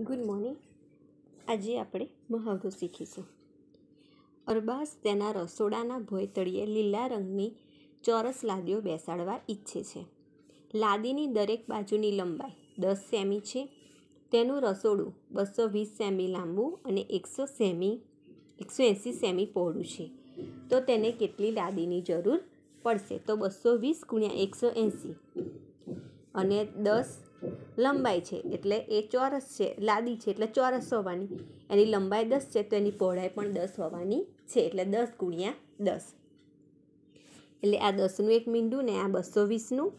Good morning આજે આપણે મહાવરો શીખીશું. અરબાઝ તેના રસોડાના ભોય તળિયે લીલા રંગની ચોરસ લાદીઓ બેસાડવા ઈચ્છે છે. લાદીની દરેક બાજુની લંબાઈ દસ સેમી છે. તેનું રસોડું બસો વીસ સેમી લાંબુ અને એકસો સેમી, એકસો એંસી સેમી પહોળું છે. તો તેને કેટલી લાદીની જરૂર પડશે? તો બસો વીસ ગુણ્યા એકસો એંસી. અને દસ લંબાઈ છે, એટલે એ ચોરસ છે, લાદી છે, એટલે ચોરસ હોવાની. એની લંબાઈ દસ છે, તો એની પહોળાઈ પણ દસ હોવાની છે, એટલે દસ ગુણ્યા દસ. એટલે આ દસનું એક મીંડું ને આ બસો વીસનું,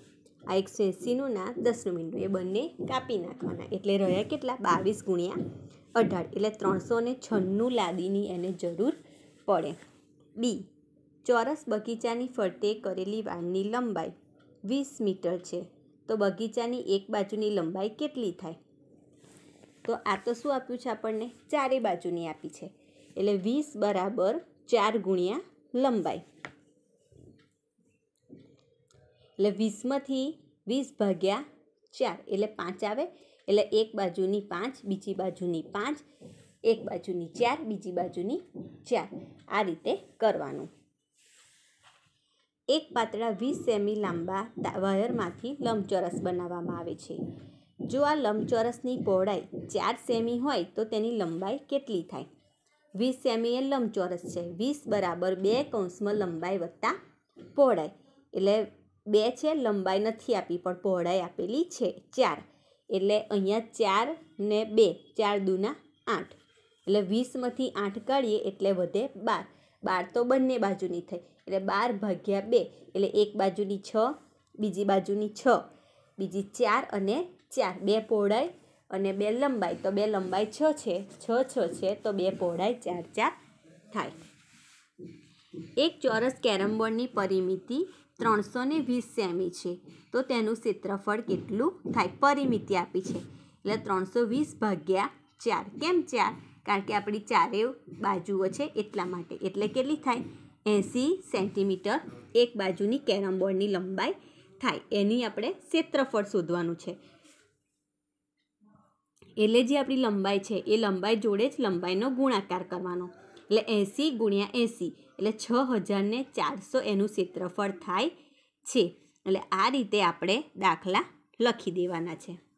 આ એકસો એંસીનું ના દસનું મીંડું, એ બંને કાપી નાખવાના. એટલે રહ્યા કેટલા? બાવીસ ગુણ્યા અઢાર. એટલે ત્રણસો ને છન્નું લાદીની એને જરૂર પડે. બી. ચોરસ બગીચાની ફરતે કરેલી વાળની લંબાઈ વીસ મીટર છે. તો બગીચાની એક બાજુની લંબાઈ કેટલી થાય? તો આ તો શું આપ્યું છે આપણને? ચારે બાજુની આપી છે. એટલે વીસ બરાબર ચાર ગુણ્યા લંબાઈ. એટલે વીસમાંથી વીસ ભાગ્યા ચાર, એટલે પાંચ આવે. એટલે એક બાજુની પાંચ, બીજી બાજુની પાંચ, એક બાજુની ચાર, બીજી બાજુની ચાર. આ રીતે કરવાનું. એક પાતળા વીસ સેમી લાંબા વાયરમાંથી લંબચોરસ બનાવવામાં આવે છે. જો આ લંબચોરસની પહોળાઈ ચાર સેમી હોય તો તેની લંબાઈ કેટલી થાય? વીસ સેમી એ લંબચોરસ છે. વીસ બરાબર બે કૌંસમાં લંબાઈ વત્તા પહોળાઈ. એટલે બે છે લંબાઈ નથી આપી, પણ પહોળાઈ આપેલી છે ચાર. એટલે અહીંયા ચાર ને બે, ચાર દૂના આઠ. એટલે વીસમાંથી આઠ કાઢીએ એટલે વધે બાર. બાર તો બંને બાજુની થઈ. એટલે બાર ભાગ્યા બે, એટલે એક બાજુની છ, બીજી બાજુની છ, બીજી ચાર અને ચાર. બે પહોળાઈ અને બે લંબાઈ. તો બે લંબાઈ છ છે. છ છ છે. તો બે પહોળાઈ ચાર ચાર થાય. એક ચોરસ કેરમબોર્ડની પરિમિતિ ત્રણસો ને વીસ સેમી છે. તો તેનું ક્ષેત્રફળ કેટલું થાય? પરિમિતિ આપી છે. એટલે ત્રણસો વીસ ભાગ્યા ચાર. કેમ ચાર? કારણ કે આપણી ચારે બાજુઓ છે એટલા માટે. એટલે કેટલી થાય? એંસી સેન્ટીમીટર એક બાજુની કેરમ બોર્ડની લંબાઈ થાય. એની આપણે ક્ષેત્રફળ શોધવાનું છે. એટલે જે આપણી લંબાઈ છે, એ લંબાઈ જોડે જ લંબાઈનો ગુણાકાર કરવાનો. એટલે એંસી ગુણ્યા એંસી, એટલે છ હજારને ચારસો એનું ક્ષેત્રફળ થાય છે. એટલે આ રીતે આપણે દાખલા લખી દેવાના છે.